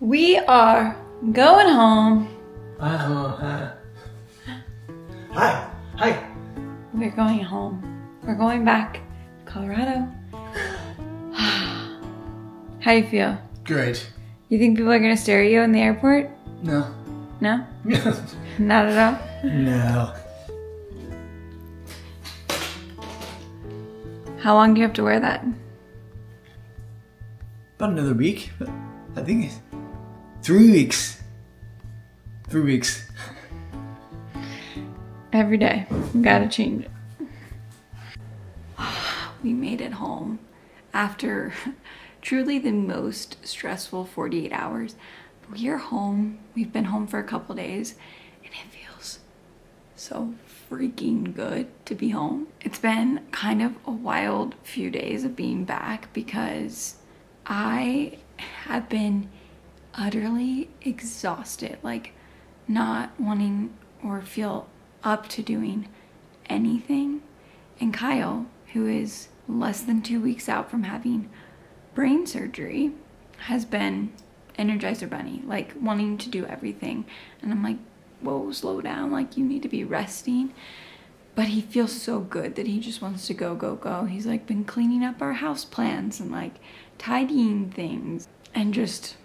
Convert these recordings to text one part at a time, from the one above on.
We are going home. Uh, hi. Hi. We're going home. We're going back to Colorado. How do you feel? Great. You think people are gonna stare at you in the airport? No. No? Not at all? no. How long do you have to wear that? About another week. I think it's three weeks. Three weeks. Every day. We gotta change it. We made it home after truly the most stressful 48 hours. We are home. We've been home for a couple days and it feels so freaking good to be home. It's been kind of a wild few days of being back because I have been utterly exhausted, like not wanting or feel up to doing anything. And Kyle, who is less than two weeks out from having brain surgery, has been Energizer Bunny, like wanting to do everything. And I'm like, whoa, slow down, like you need to be resting. But he feels so good that he just wants to go, go, go. He's like been cleaning up our house plants and like tidying things and just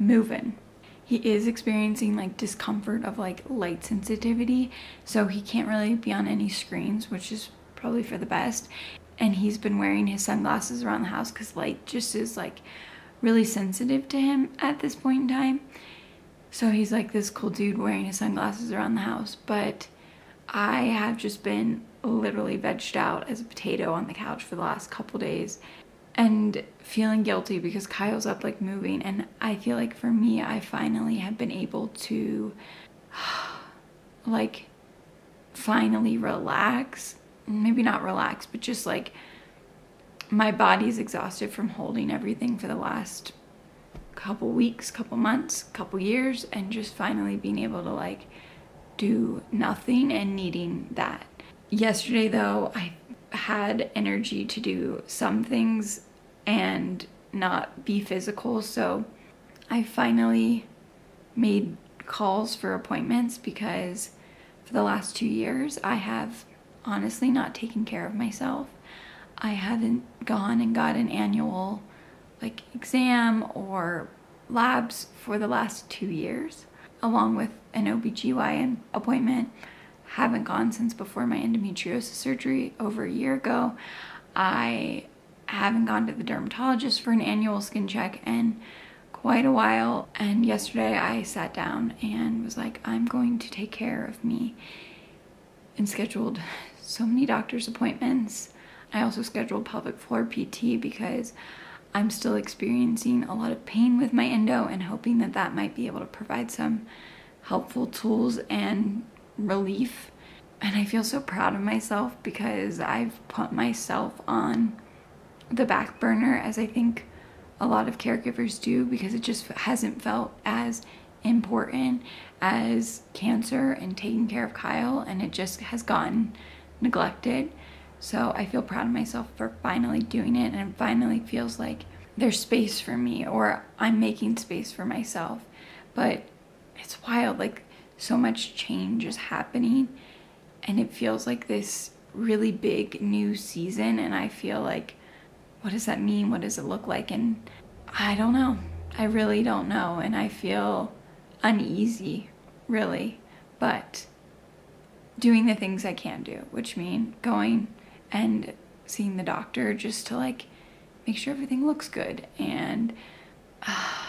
moving. He is experiencing like discomfort of like light sensitivity, so he can't really be on any screens, which is probably for the best. And he's been wearing his sunglasses around the house because light just is like really sensitive to him at this point in time. So he's like this cool dude wearing his sunglasses around the house. But I have just been literally vegged out as a potato on the couch for the last couple days and feeling guilty because Kyle's up like moving and I feel like for me I finally have been able to like finally relax. Maybe not relax but just like my body's exhausted from holding everything for the last couple weeks couple months couple years and just finally being able to like do nothing and needing that. Yesterday though I had energy to do some things and not be physical. So I finally made calls for appointments because for the last two years I have honestly not taken care of myself. I haven't gone and got an annual like exam or labs for the last two years along with an OBGYN appointment haven't gone since before my endometriosis surgery over a year ago. I haven't gone to the dermatologist for an annual skin check in quite a while. And yesterday I sat down and was like, I'm going to take care of me and scheduled so many doctor's appointments. I also scheduled pelvic floor PT because I'm still experiencing a lot of pain with my endo and hoping that that might be able to provide some helpful tools and relief. And I feel so proud of myself because I've put myself on the back burner as I think a lot of caregivers do because it just hasn't felt as important as cancer and taking care of Kyle and it just has gotten neglected. So I feel proud of myself for finally doing it and it finally feels like there's space for me or I'm making space for myself. But it's wild, like so much change is happening and it feels like this really big new season and I feel like what does that mean? What does it look like? And I don't know. I really don't know and I feel uneasy, really. But doing the things I can do, which mean going and seeing the doctor just to like make sure everything looks good and uh,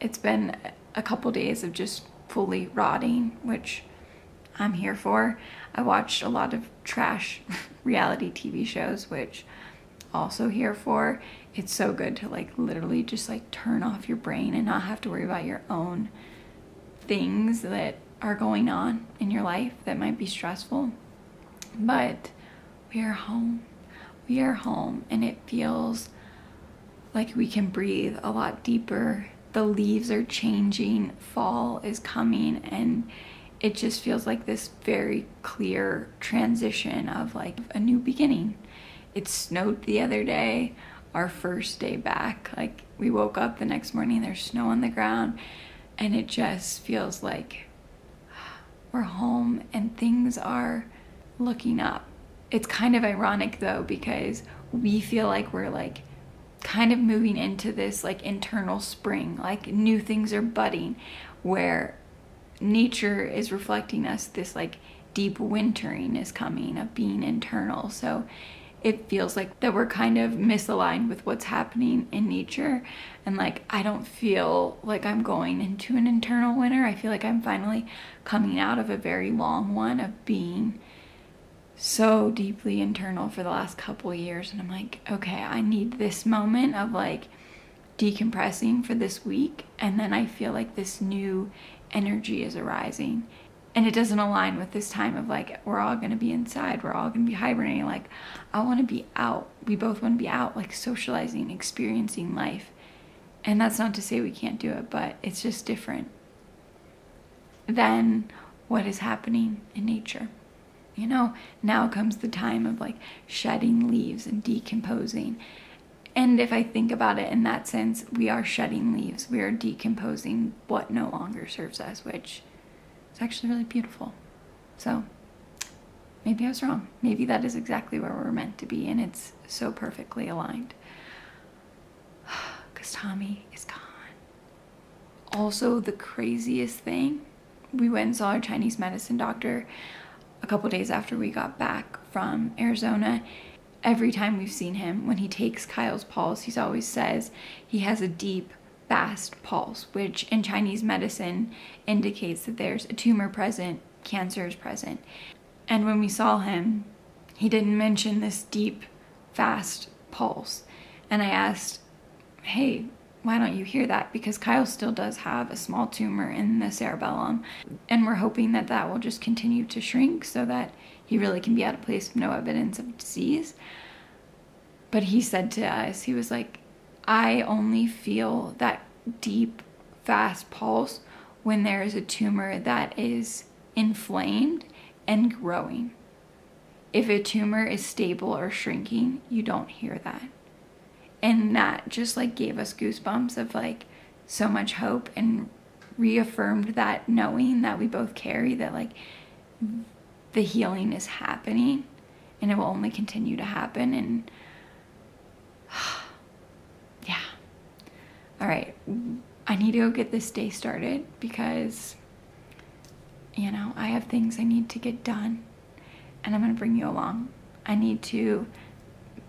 it's been a couple days of just fully rotting, which I'm here for. I watched a lot of trash reality TV shows, which also here for. It's so good to like literally just like turn off your brain and not have to worry about your own things that are going on in your life that might be stressful. But we are home. We are home and it feels like we can breathe a lot deeper the leaves are changing, fall is coming, and it just feels like this very clear transition of like a new beginning. It snowed the other day. our first day back. Like we woke up the next morning, there's snow on the ground, and it just feels like we're home and things are looking up. It's kind of ironic though because we feel like we're like kind of moving into this like internal spring, like new things are budding where nature is reflecting us this like deep wintering is coming of being internal. So it feels like that we're kind of misaligned with what's happening in nature. And like, I don't feel like I'm going into an internal winter. I feel like I'm finally coming out of a very long one of being so deeply internal for the last couple years. And I'm like, okay, I need this moment of like decompressing for this week. And then I feel like this new energy is arising and it doesn't align with this time of like we're all going to be inside we're all going to be hibernating like i want to be out. We both want to be out like socializing experiencing life. And that's not to say we can't do it but it's just different than what is happening in nature you know? Now comes the time of like shedding leaves and decomposing. And if i think about it in that sense we are shedding leaves. We are decomposing what no longer serves us which it's actually really beautiful. So maybe I was wrong. Maybe that is exactly where we're meant to be, and it's so perfectly aligned. Because Tommy is gone. Also, the craziest thing we went and saw our Chinese medicine doctor a couple days after we got back from Arizona. Every time we've seen him, when he takes Kyle's pulse, he always says he has a deep fast pulse, which in Chinese medicine indicates that there's a tumor present, cancer is present. And when we saw him, he didn't mention this deep, fast pulse. And I asked, hey, why don't you hear that? Because Kyle still does have a small tumor in the cerebellum. And we're hoping that that will just continue to shrink so that he really can be at a place of no evidence of disease. But he said to us, he was like, I only feel that deep, fast pulse when there is a tumor that is inflamed and growing. If a tumor is stable or shrinking, you don't hear that. And that just like gave us goosebumps of like so much hope and reaffirmed that knowing that we both carry that like the healing is happening and it will only continue to happen and all right, I need to go get this day started because, you know, I have things I need to get done and I'm going to bring you along. I need to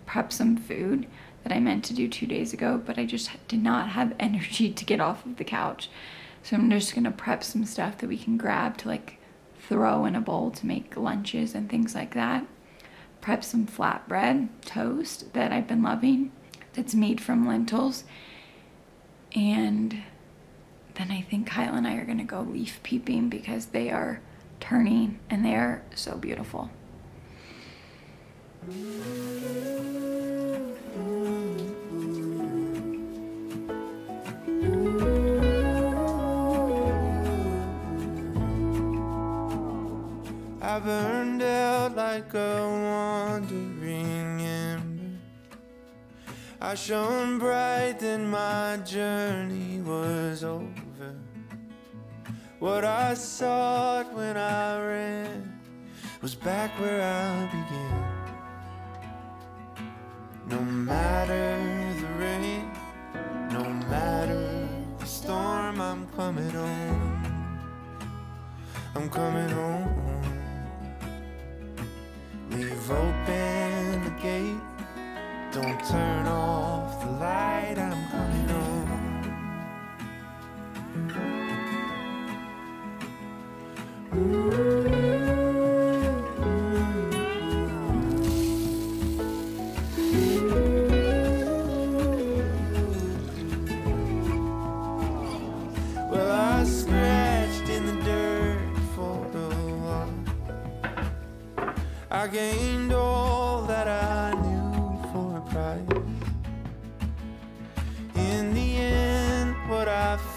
prep some food that I meant to do two days ago, but I just did not have energy to get off of the couch. So I'm just going to prep some stuff that we can grab to like throw in a bowl to make lunches and things like that. Prep some flatbread toast that I've been loving that's made from lentils and then I think Kyle and I are gonna go leaf peeping because they are turning and they are so beautiful. I shone bright, then my journey was over. What I sought when I ran was back where I began. No matter the rain, no matter the storm, I'm coming home. I'm coming home. Leave open the gate don't turn off the light, I'm coming home. Well,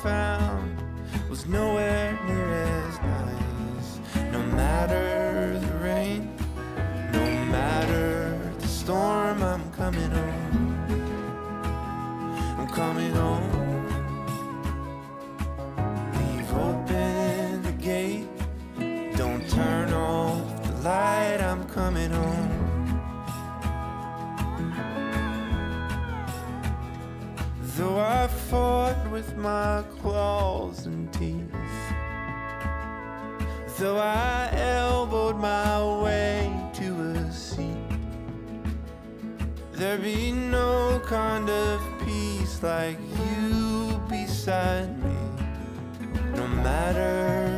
found was nowhere near as nice. No matter the rain, no matter the storm, I'm coming home. I'm coming home. With my claws and teeth. Though I elbowed my way to a seat. There be no kind of peace like you beside me. No matter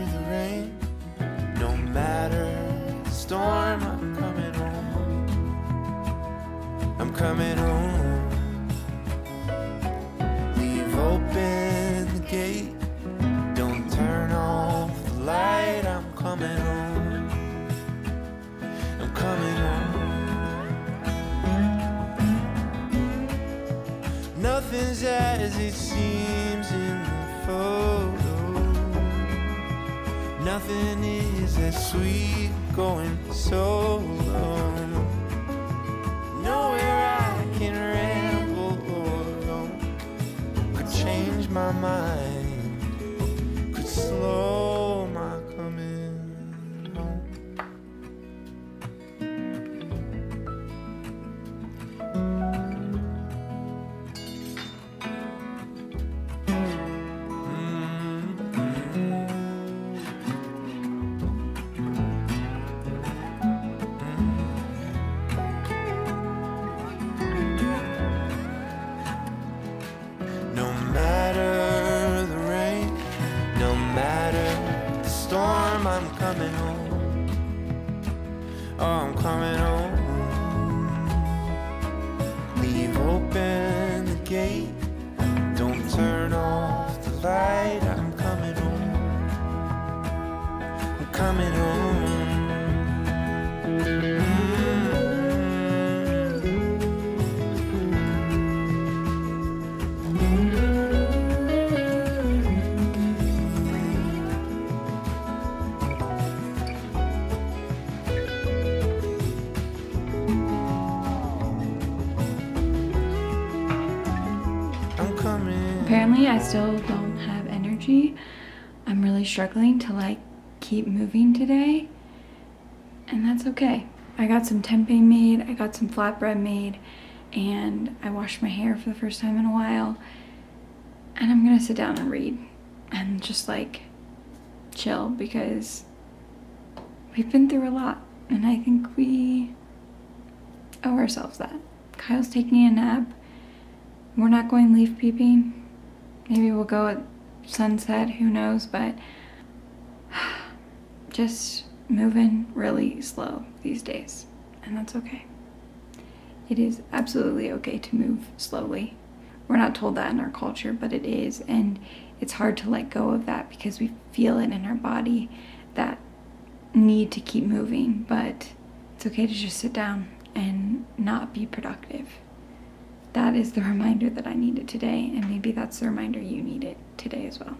Nothing is as sweet going solo. Oh, I'm coming home. Leave open the gate. Don't turn off the light. I'm coming home. I'm coming home. Apparently, I still don't have energy. I'm really struggling to like keep moving today, and that's okay. I got some tempeh made, I got some flatbread made, and I washed my hair for the first time in a while. And I'm gonna sit down and read and just like chill because we've been through a lot, and I think we owe ourselves that. Kyle's taking a nap. We're not going leaf peeping. Maybe we'll go at sunset, who knows, but just moving really slow these days, and that's okay. It is absolutely okay to move slowly. We're not told that in our culture, but it is, and it's hard to let go of that because we feel it in our body that need to keep moving, but it's okay to just sit down and not be productive that is the reminder that I needed today, and maybe that's the reminder you needed today as well.